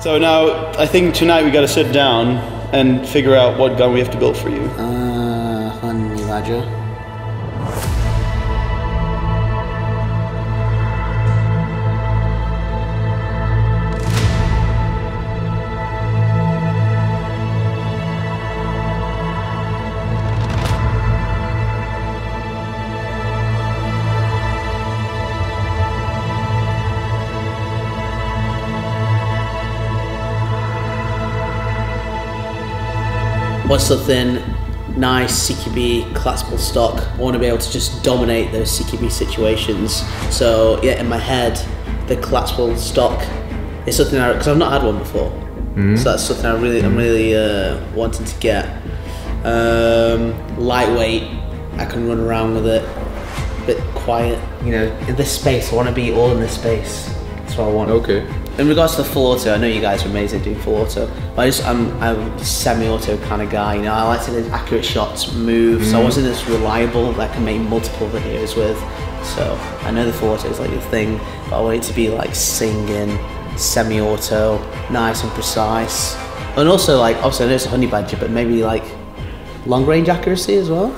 So now I think tonight we got to sit down and figure out what gun we have to build for you. Uh, honey. What's something nice CQB collapsible stock? I want to be able to just dominate those CQB situations. So yeah, in my head, the collapsible stock is something I because I've not had one before. So that's something I really, I'm really uh, wanting to get. Um, lightweight, I can run around with it. Bit quiet, you know. In this space, I want to be all in this space. What I want. Okay. In regards to the full auto, I know you guys are amazing doing full auto, but I just I'm I'm a semi-auto kind of guy. You know, I like to do accurate shots, move. So I mm. wasn't as reliable that I can make multiple videos with. So I know the full auto is like your thing, but I want it to be like singing, semi-auto, nice and precise, and also like obviously I know it's a honey badger, but maybe like long range accuracy as well.